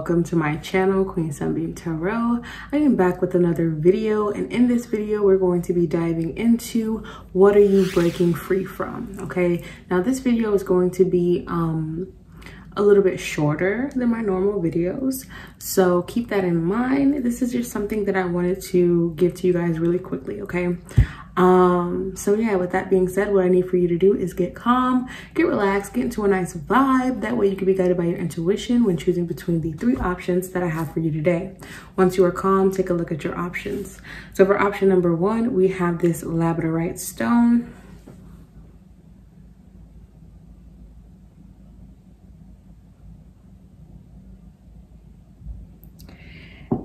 welcome to my channel Queen Sunbeam Tarot. I am back with another video and in this video we're going to be diving into what are you breaking free from okay now this video is going to be um a little bit shorter than my normal videos so keep that in mind this is just something that I wanted to give to you guys really quickly okay um, so yeah, with that being said, what I need for you to do is get calm, get relaxed, get into a nice vibe. That way you can be guided by your intuition when choosing between the three options that I have for you today. Once you are calm, take a look at your options. So for option number one, we have this labradorite stone.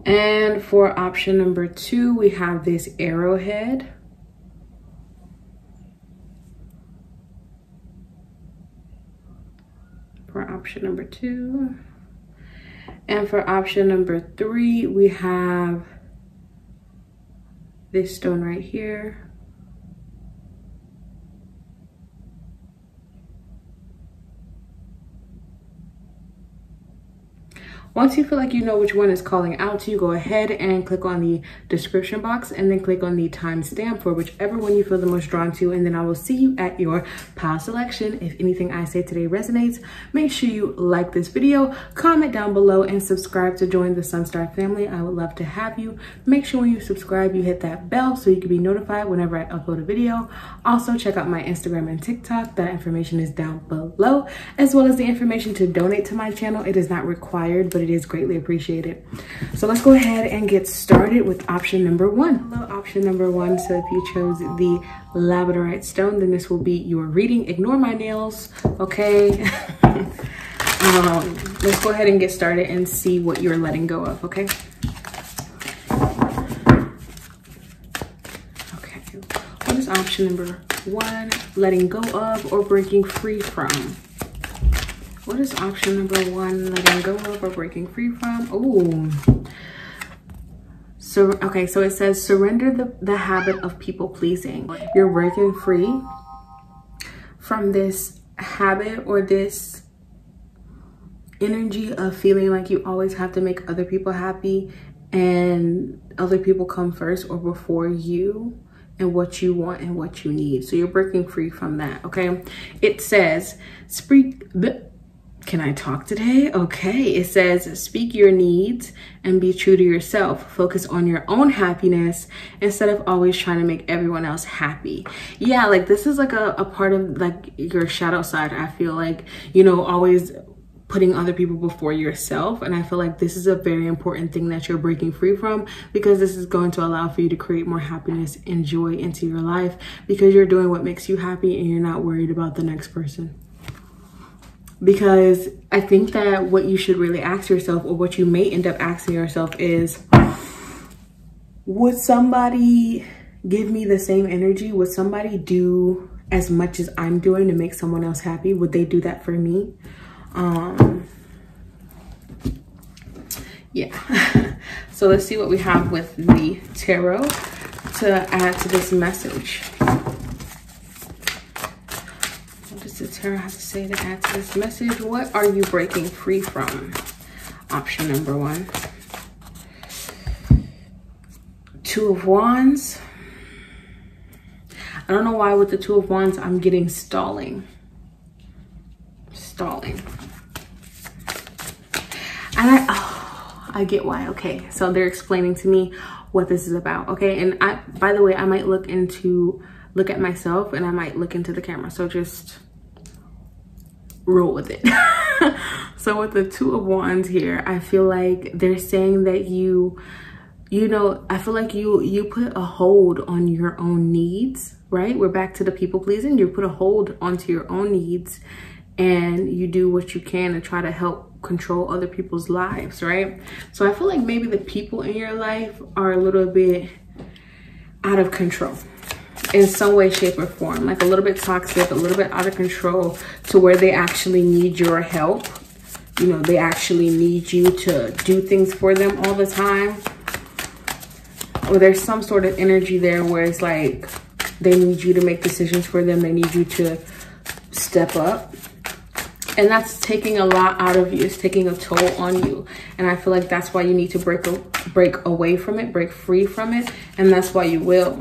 And for option number two, we have this arrowhead. for option number two. And for option number three, we have this stone right here. Once you feel like you know which one is calling out to you, go ahead and click on the description box and then click on the timestamp for whichever one you feel the most drawn to. And then I will see you at your pile selection. If anything I say today resonates, make sure you like this video, comment down below, and subscribe to join the Sunstar family. I would love to have you. Make sure when you subscribe, you hit that bell so you can be notified whenever I upload a video. Also, check out my Instagram and TikTok. That information is down below, as well as the information to donate to my channel. It is not required, but it is greatly appreciated. So let's go ahead and get started with option number one. Hello, option number one. So if you chose the labradorite stone, then this will be your reading. Ignore my nails, okay? um, let's go ahead and get started and see what you're letting go of, okay? Okay, what is option number one? Letting go of or breaking free from? What is option number one? Letting go of or breaking free from? Oh. So, okay, so it says surrender the, the habit of people pleasing. You're breaking free from this habit or this energy of feeling like you always have to make other people happy and other people come first or before you and what you want and what you need. So you're breaking free from that, okay? It says, speak, can I talk today? Okay. It says, speak your needs and be true to yourself. Focus on your own happiness instead of always trying to make everyone else happy. Yeah, like this is like a, a part of like your shadow side. I feel like, you know, always putting other people before yourself. And I feel like this is a very important thing that you're breaking free from because this is going to allow for you to create more happiness and joy into your life because you're doing what makes you happy and you're not worried about the next person because I think that what you should really ask yourself or what you may end up asking yourself is, would somebody give me the same energy? Would somebody do as much as I'm doing to make someone else happy? Would they do that for me? Um, yeah. so let's see what we have with the tarot to add to this message. Tarot have to say to add to this message? What are you breaking free from? Option number one. Two of Wands. I don't know why with the Two of Wands, I'm getting stalling. Stalling. And I, oh, I get why. Okay, so they're explaining to me what this is about. Okay, and I, by the way, I might look into, look at myself and I might look into the camera. So just roll with it. so with the two of wands here, I feel like they're saying that you, you know, I feel like you, you put a hold on your own needs, right? We're back to the people pleasing. You put a hold onto your own needs and you do what you can to try to help control other people's lives, right? So I feel like maybe the people in your life are a little bit out of control in some way, shape, or form. Like a little bit toxic, a little bit out of control to where they actually need your help. You know, they actually need you to do things for them all the time. Or there's some sort of energy there where it's like they need you to make decisions for them. They need you to step up. and that's taking a lot out of you it's taking a toll on you and i feel like that's why you need to break break away from it break free from it and that's why you will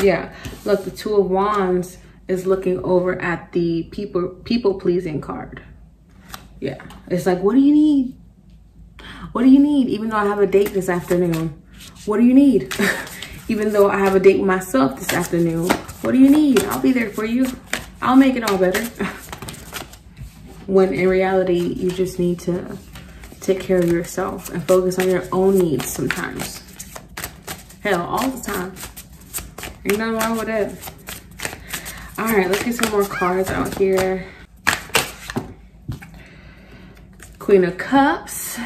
yeah. Look the two of wands is looking over at the people people pleasing card. Yeah. It's like what do you need? What do you need? Even though i have a date this afternoon. What do you need? Even though i have a date with myself this afternoon. What do you need? I'll be there for you. I'll make it all better. When in reality you just need to take care of yourself and focus on your own needs sometimes. Hell all the time ain't nothing wrong with that all right let's get some more cards out here. Queen of cups.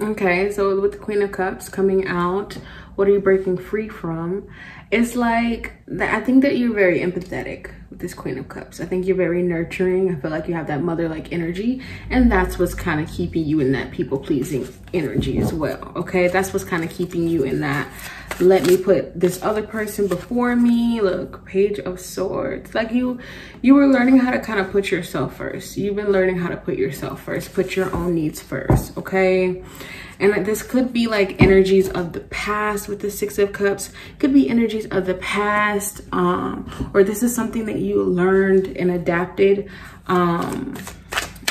Okay so with the queen of cups coming out what are you breaking free from? It's like i think that you're very empathetic with this queen of cups. I think you're very nurturing. I feel like you have that mother-like energy and that's what's kind of keeping you in that people-pleasing energy as well okay? That's what's kind of keeping you in that. Let me put this other person before me. Look page of swords. Like you you were learning how to kind of put yourself first. You've been learning how to put yourself first. Put your own needs first okay and this could be like energies of the past with the six of cups. Could be energies of the past um or this is something that you learned and adapted um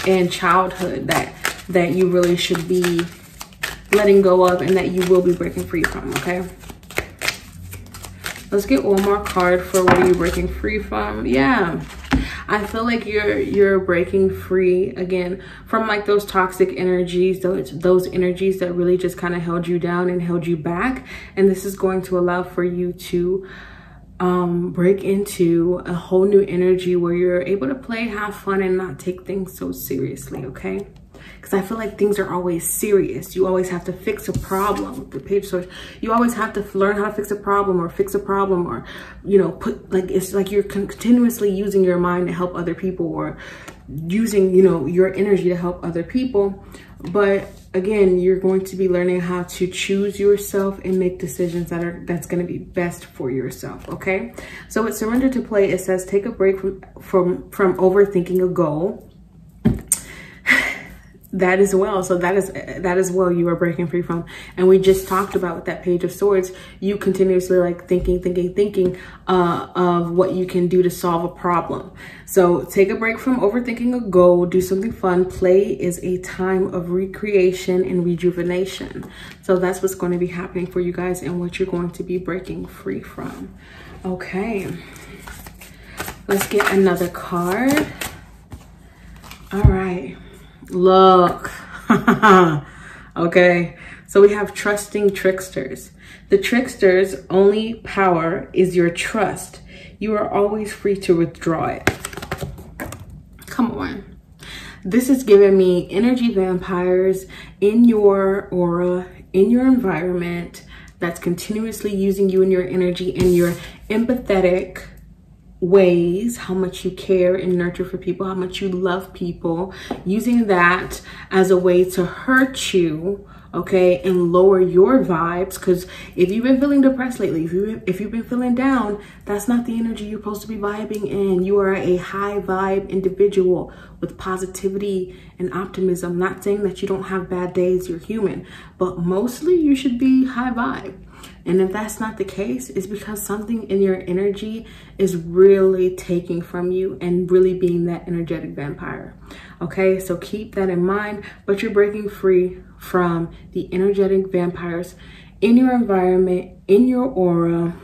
in childhood that that you really should be letting go of and that you will be breaking free from okay? Let's get one more card for what are you breaking free from. Yeah I feel like you're you're breaking free again from like those toxic energies, those those energies that really just kind of held you down and held you back. And this is going to allow for you to um break into a whole new energy where you're able to play, have fun, and not take things so seriously, okay? Because I feel like things are always serious. You always have to fix a problem. The page of swords, you always have to learn how to fix a problem or fix a problem or, you know, put like, it's like you're continuously using your mind to help other people or using, you know, your energy to help other people. But again, you're going to be learning how to choose yourself and make decisions that are that's going to be best for yourself. Okay. So with surrender to play, it says take a break from from from overthinking a goal that as well. So that is that as well you are breaking free from. And we just talked about with that page of swords you continuously like thinking thinking thinking uh, of what you can do to solve a problem. So take a break from overthinking a goal. Do something fun. Play is a time of recreation and rejuvenation. So that's what's going to be happening for you guys and what you're going to be breaking free from. Okay. Let's get another card. All right Look. okay. So we have trusting tricksters. The trickster's only power is your trust. You are always free to withdraw it. Come on. This is giving me energy vampires in your aura, in your environment that's continuously using you and your energy and your empathetic ways how much you care and nurture for people, how much you love people, using that as a way to hurt you, okay, and lower your vibes. Because if you've been feeling depressed lately, if, you, if you've been feeling down, that's not the energy you're supposed to be vibing in. You are a high vibe individual with positivity and optimism. Not saying that you don't have bad days, you're human, but mostly you should be high vibe. And if that's not the case, it's because something in your energy is really taking from you and really being that energetic vampire. Okay, so keep that in mind, but you're breaking free from the energetic vampires in your environment, in your aura,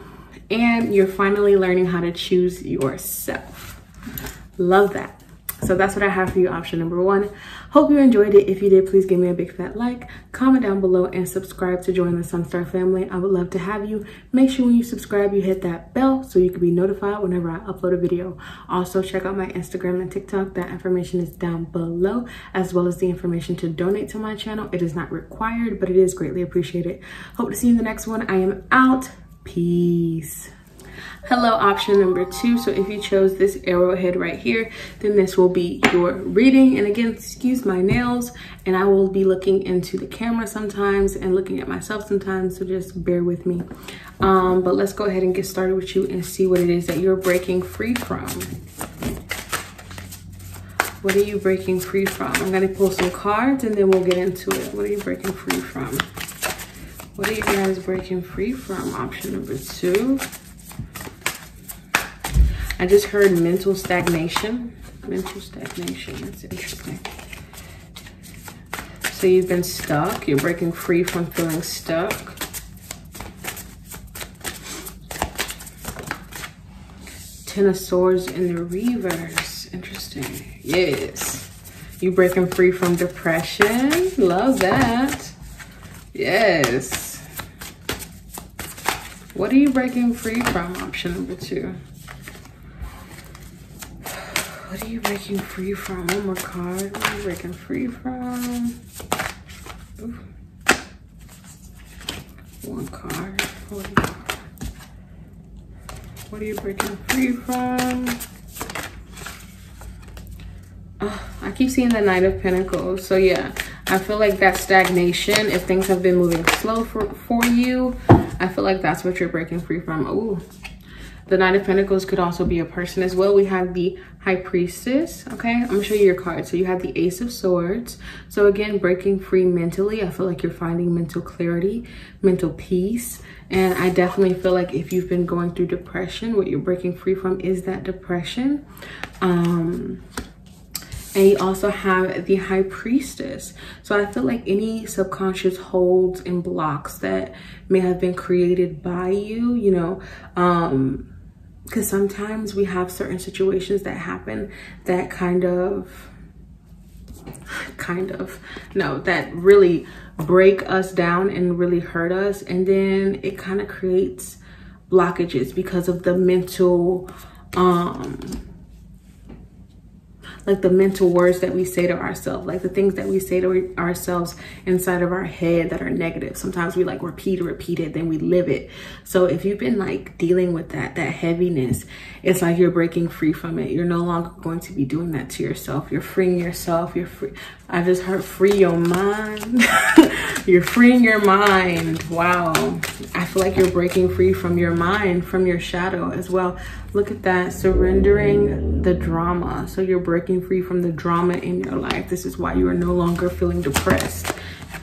and you're finally learning how to choose yourself. Love that. So that's what I have for you, option number one. Hope you enjoyed it. If you did, please give me a big fat like, comment down below, and subscribe to join the Sunstar family. I would love to have you. Make sure when you subscribe, you hit that bell so you can be notified whenever I upload a video. Also, check out my Instagram and TikTok. That information is down below, as well as the information to donate to my channel. It is not required, but it is greatly appreciated. Hope to see you in the next one. I am out. Peace hello option number two so if you chose this arrowhead right here then this will be your reading and again excuse my nails and i will be looking into the camera sometimes and looking at myself sometimes so just bear with me um but let's go ahead and get started with you and see what it is that you're breaking free from What are you breaking free from? I'm gonna pull some cards and then we'll get into it. What are you breaking free from? What are you guys breaking free from? Option number two. I just heard mental stagnation. Mental stagnation, that's interesting. So you've been stuck, you're breaking free from feeling stuck. Ten of Swords in the reverse, interesting. Yes, you breaking free from depression, love that. Yes. What are you breaking free from, option number two? What are you breaking free from? Oh One more card. What are you breaking free from? Ooh. One card. One card. What are you breaking free from? Oh, I keep seeing the Knight of Pentacles. So yeah, I feel like that stagnation, if things have been moving slow for, for you, I feel like that's what you're breaking free from. Oh, the Knight of Pentacles could also be a person as well. We have the High Priestess, okay? I'm gonna show you your card. So you have the Ace of Swords. So again, breaking free mentally. I feel like you're finding mental clarity, mental peace. And I definitely feel like if you've been going through depression, what you're breaking free from is that depression. Um, and you also have the high priestess so i feel like any subconscious holds and blocks that may have been created by you you know um because sometimes we have certain situations that happen that kind of kind of no that really break us down and really hurt us and then it kind of creates blockages because of the mental um like the mental words that we say to ourselves, like the things that we say to ourselves inside of our head that are negative. Sometimes we like repeat it, repeat it, then we live it. So if you've been like dealing with that, that heaviness, it's like you're breaking free from it. You're no longer going to be doing that to yourself. You're freeing yourself. You're free. I just heard free your mind. you're freeing your mind. Wow. I feel like you're breaking free from your mind, from your shadow as well. Look at that, surrendering the drama. So you're breaking free from the drama in your life. This is why you are no longer feeling depressed.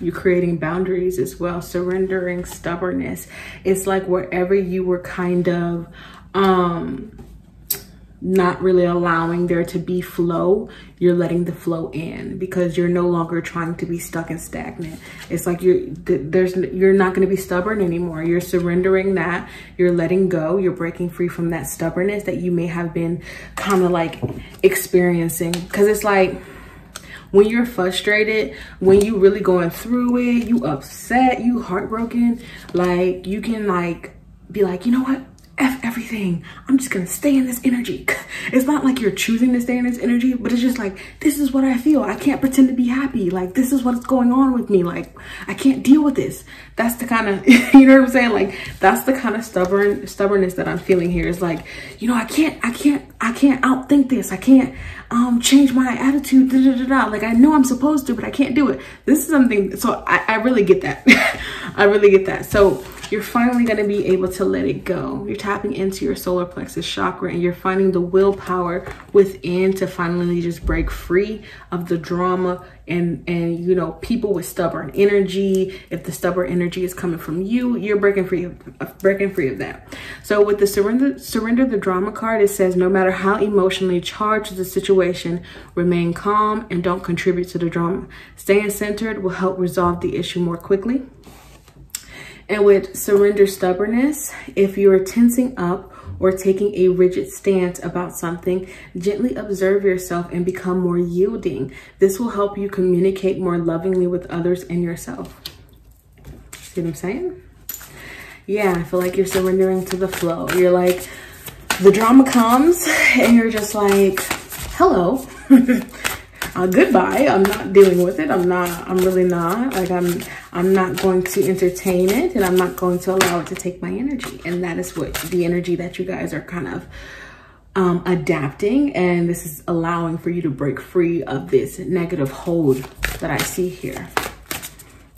You're creating boundaries as well, surrendering stubbornness. It's like wherever you were kind of um not really allowing there to be flow, you're letting the flow in because you're no longer trying to be stuck and stagnant. It's like you're there's you're not going to be stubborn anymore. You're surrendering that. You're letting go. You're breaking free from that stubbornness that you may have been kind of like experiencing because it's like when you're frustrated, when you really going through it, you upset, you heartbroken, like you can like be like, you know what? F everything. I'm just gonna stay in this energy. It's not like you're choosing to stay in this energy, but it's just like, this is what I feel. I can't pretend to be happy. Like, this is what's going on with me. Like, I can't deal with this. That's the kind of, you know what I'm saying? Like, that's the kind of stubborn stubbornness that I'm feeling here. Is like, you know, I can't, I can't, I can't outthink this. I can't um change my attitude. Da, da, da. Like, I know I'm supposed to, but I can't do it. This is something, so I, I really get that. I really get that. So you're finally going to be able to let it go. You're tapping into your solar plexus chakra and you're finding the willpower within to finally just break free of the drama and and you know people with stubborn energy. If the stubborn energy is coming from you you're breaking free of breaking free of that. So with the surrender surrender the drama card it says no matter how emotionally charged the situation remain calm and don't contribute to the drama. Staying centered will help resolve the issue more quickly and with surrender stubbornness, if you're tensing up or taking a rigid stance about something, gently observe yourself and become more yielding. This will help you communicate more lovingly with others and yourself. See what I'm saying? Yeah, I feel like you're surrendering to the flow. You're like, the drama comes and you're just like, hello. uh, goodbye. I'm not dealing with it. I'm not, I'm really not. Like I'm, I'm not going to entertain it and I'm not going to allow it to take my energy. And that is what the energy that you guys are kind of um, adapting. And this is allowing for you to break free of this negative hold that I see here.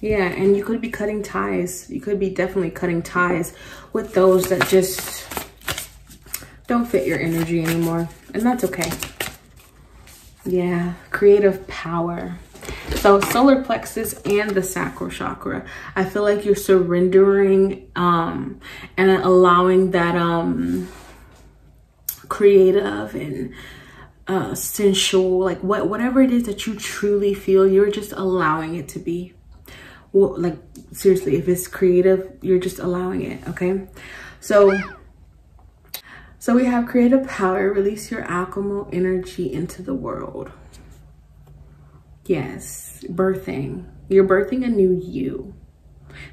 Yeah, and you could be cutting ties. You could be definitely cutting ties with those that just don't fit your energy anymore. And that's okay. Yeah, creative power. So solar plexus and the sacral chakra. I feel like you're surrendering um, and allowing that um, creative and uh, sensual, like what whatever it is that you truly feel, you're just allowing it to be. Well, like seriously, if it's creative, you're just allowing it, okay? So so we have creative power, release your alchemical energy into the world. Yes, birthing. You're birthing a new you.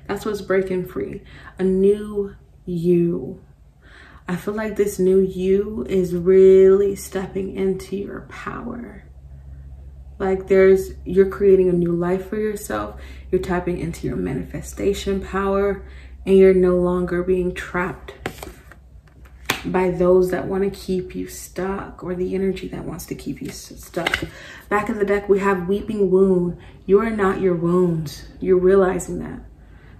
That's what's breaking free. A new you. I feel like this new you is really stepping into your power. Like there's, you're creating a new life for yourself. You're tapping into your manifestation power and you're no longer being trapped by those that want to keep you stuck or the energy that wants to keep you stuck. Back of the deck, we have weeping wound. You are not your wounds. You're realizing that.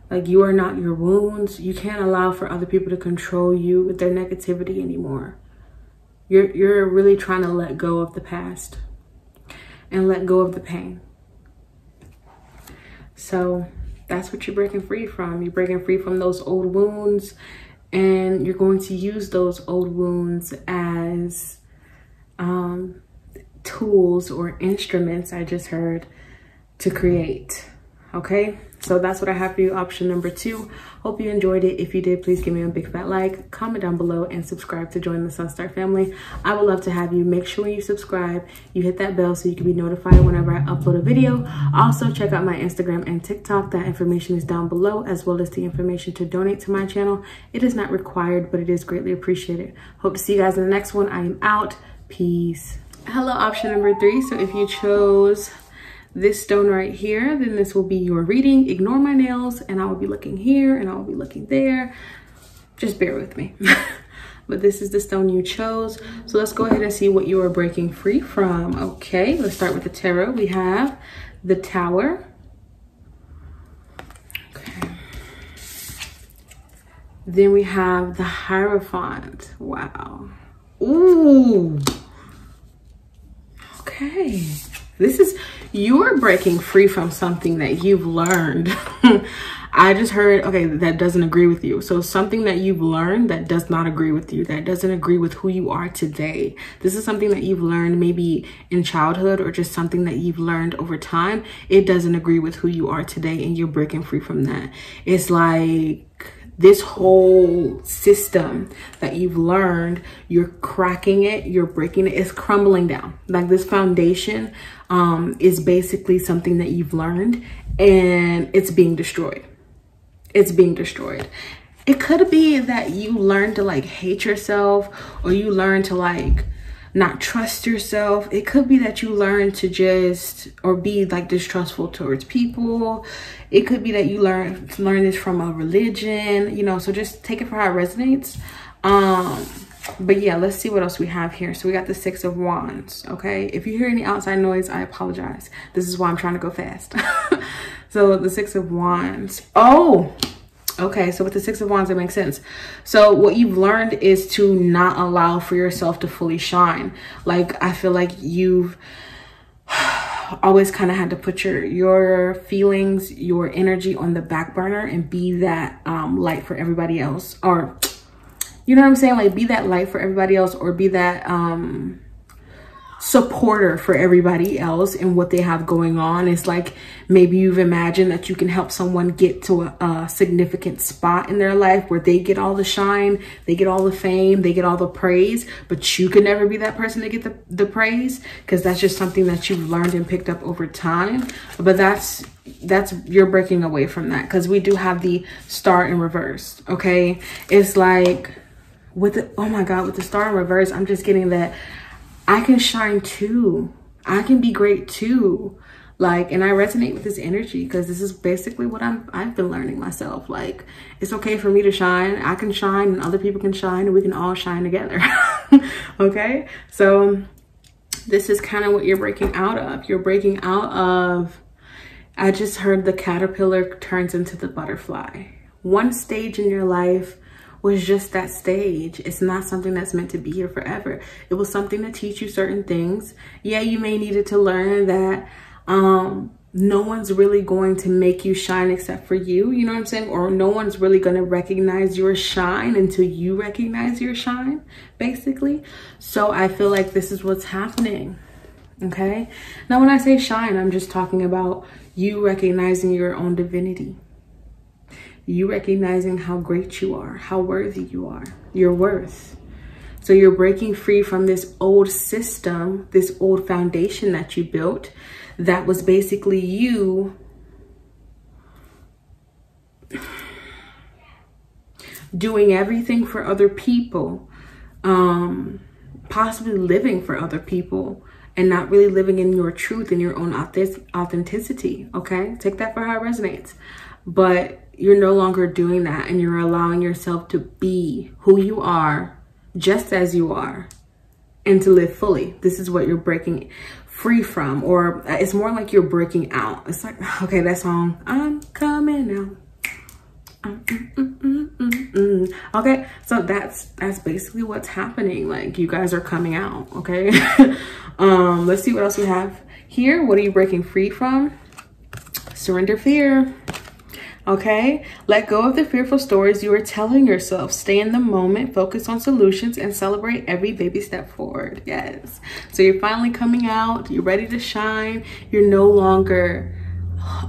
Like you are not your wounds. You can't allow for other people to control you with their negativity anymore. You're, you're really trying to let go of the past and let go of the pain. So that's what you're breaking free from. You're breaking free from those old wounds and you're going to use those old wounds as um, tools or instruments, I just heard, to create. Okay, so that's what I have for you, option number two. Hope you enjoyed it. If you did, please give me a big fat like, comment down below, and subscribe to join the Sunstar family. I would love to have you. Make sure you subscribe, you hit that bell so you can be notified whenever I upload a video. Also, check out my Instagram and TikTok. That information is down below, as well as the information to donate to my channel. It is not required, but it is greatly appreciated. Hope to see you guys in the next one. I am out. Peace. Hello, option number three. So if you chose this stone right here, then this will be your reading. Ignore my nails and I will be looking here and I will be looking there. Just bear with me. but this is the stone you chose. So let's go ahead and see what you are breaking free from. Okay, let's start with the tarot. We have the Tower. Okay. Then we have the Hierophant. Wow. Ooh. Okay. This is, you're breaking free from something that you've learned. I just heard, okay, that doesn't agree with you. So something that you've learned that does not agree with you, that doesn't agree with who you are today. This is something that you've learned maybe in childhood or just something that you've learned over time. It doesn't agree with who you are today and you're breaking free from that. It's like, this whole system that you've learned, you're cracking it, you're breaking it, it's crumbling down. Like this foundation um, is basically something that you've learned and it's being destroyed. It's being destroyed. It could be that you learn to like hate yourself or you learn to like not trust yourself. It could be that you learn to just or be like distrustful towards people. It could be that you learn to learn this from a religion, you know, so just take it for how it resonates. Um but yeah, let's see what else we have here. So we got the six of wands, okay? If you hear any outside noise, I apologize. This is why I'm trying to go fast. so the six of wands. Oh, Okay, so with the Six of Wands, it makes sense. So what you've learned is to not allow for yourself to fully shine. Like, I feel like you've always kind of had to put your your feelings, your energy on the back burner and be that um, light for everybody else. Or, you know what I'm saying? Like, be that light for everybody else or be that... um supporter for everybody else and what they have going on. It's like maybe you've imagined that you can help someone get to a, a, significant spot in their life where they get all the shine, they get all the fame, they get all the praise, but you can never be that person to get the, the praise because that's just something that you've learned and picked up over time. But that's that's you're breaking away from that because we do have the star in reverse okay it's like with the oh my god with the star in reverse i'm just getting that I can shine too. I can be great too. Like, and I resonate with this energy because this is basically what I'm, I've been learning myself. Like, it's okay for me to shine. I can shine and other people can shine and we can all shine together. okay. So this is kind of what you're breaking out of. You're breaking out of, I just heard the caterpillar turns into the butterfly. One stage in your life was just that stage. It's not something that's meant to be here forever. It was something to teach you certain things. Yeah, you may needed to learn that um, no one's really going to make you shine except for you. You know what I'm saying? Or no one's really going to recognize your shine until you recognize your shine, basically. So I feel like this is what's happening. Okay. Now, when I say shine, I'm just talking about you recognizing your own divinity. You recognizing how great you are, how worthy you are, your worth. So you're breaking free from this old system, this old foundation that you built that was basically you doing everything for other people, um, possibly living for other people and not really living in your truth and your own authenticity. Okay, take that for how it resonates. But you're no longer doing that and you're allowing yourself to be who you are just as you are and to live fully. This is what you're breaking free from, or it's more like you're breaking out. It's like, okay, that song, I'm coming out. Mm, mm, mm, okay, so that's that's basically what's happening. Like you guys are coming out. Okay, um, let's see what else we have here. What are you breaking free from? Surrender fear. Okay, let go of the fearful stories you are telling yourself. Stay in the moment, focus on solutions, and celebrate every baby step forward. Yes. So you're finally coming out, you're ready to shine. You're no longer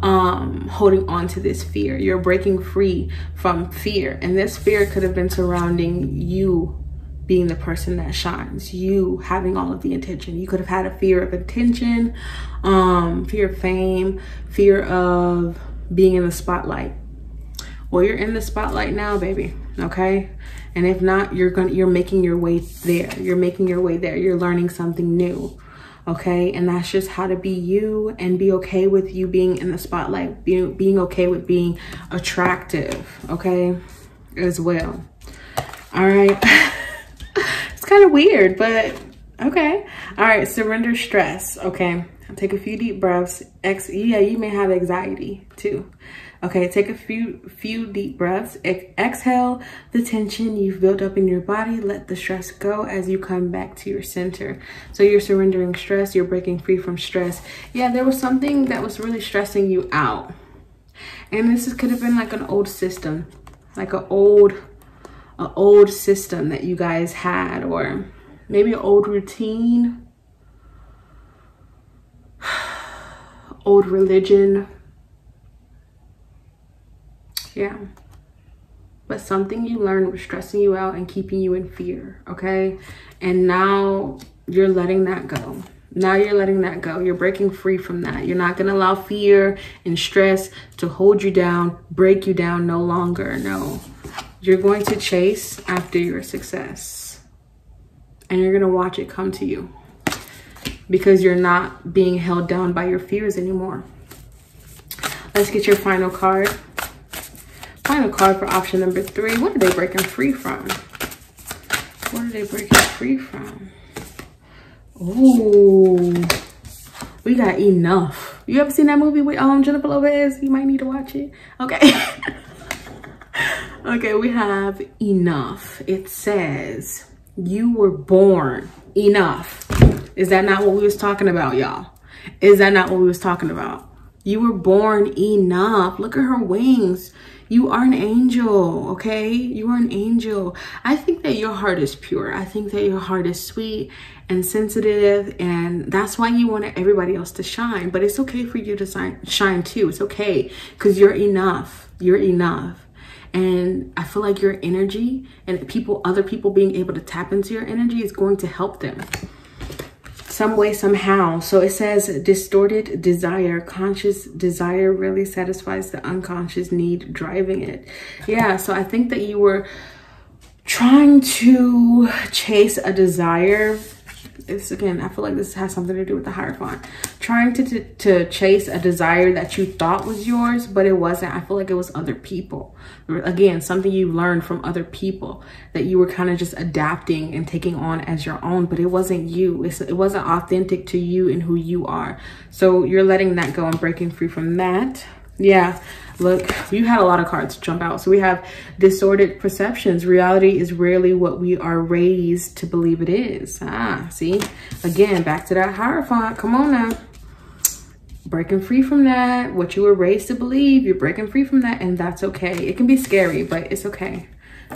um, holding on to this fear. You're breaking free from fear. And this fear could have been surrounding you being the person that shines, you having all of the attention. You could have had a fear of attention, um, fear of fame, fear of being in the spotlight. Well, you're in the spotlight now, baby. Okay. And if not, you're going to, you're making your way there. You're making your way there. You're learning something new. Okay. And that's just how to be you and be okay with you being in the spotlight, being, being okay with being attractive. Okay. As well. All right. it's kind of weird, but okay. All right. Surrender stress. Okay. Take a few deep breaths. Ex yeah, you may have anxiety too. Okay, take a few few deep breaths. Ex exhale the tension you've built up in your body. Let the stress go as you come back to your center. So you're surrendering stress. You're breaking free from stress. Yeah, there was something that was really stressing you out. And this is, could have been like an old system, like an old, an old system that you guys had, or maybe an old routine old religion. Yeah. But something you learned was stressing you out and keeping you in fear, okay? And now you're letting that go. Now you're letting that go. You're breaking free from that. You're not going to allow fear and stress to hold you down, break you down no longer. No. You're going to chase after your success. And you're going to watch it come to you because you're not being held down by your fears anymore. Let's get your final card. Final card for option number three. What are they breaking free from? What are they breaking free from? Ooh, we got enough. You ever seen that movie with um Jennifer Lopez? You might need to watch it. Okay. okay, we have enough. It says you were born enough. Is that not what we was talking about, y'all? Is that not what we was talking about? You were born enough. Look at her wings. You are an angel, okay? You are an angel. I think that your heart is pure. I think that your heart is sweet and sensitive, and that's why you want everybody else to shine. But it's okay for you to shine too. It's okay because you're enough. You're enough and i feel like your energy and people other people being able to tap into your energy is going to help them some way, somehow. So it says distorted desire, conscious desire really satisfies the unconscious need driving it. Yeah, so I think that you were trying to chase a desire it's again i feel like this has something to do with the hierophant. Trying to, to to chase a desire that you thought was yours but it wasn't. I feel like it was other people. Again something you learned from other people that you were kind of just adapting and taking on as your own but it wasn't you. It's, it wasn't authentic to you and who you are. So you're letting that go and breaking free from that Yeah, look, you had a lot of cards jump out. So we have distorted perceptions. Reality is rarely what we are raised to believe it is. Ah, see? Again, back to that Hierophant. Come on now. Breaking free from that. What you were raised to believe, you're breaking free from that and that's okay. It can be scary, but it's okay.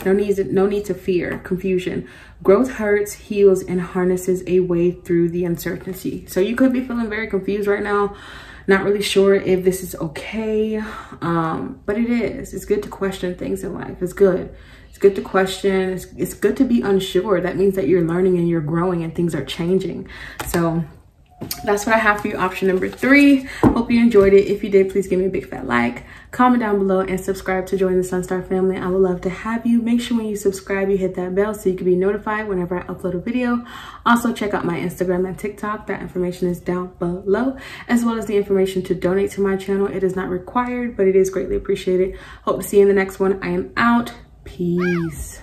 No need, to, no need to fear confusion. Growth hurts, heals, and harnesses a way through the uncertainty. So you could be feeling very confused right now not really sure if this is okay, um, but it is. It's good to question things in life. It's good. It's good to question. It's, it's good to be unsure. That means that you're learning and you're growing and things are changing. So that's what I have for you, option number three. Hope you enjoyed it. If you did, please give me a big fat like, comment down below, and subscribe to join the Sunstar family. I would love to have you. Make sure when you subscribe, you hit that bell so you can be notified whenever I upload a video. Also, check out my Instagram and TikTok. That information is down below, as well as the information to donate to my channel. It is not required, but it is greatly appreciated. Hope to see you in the next one. I am out. Peace.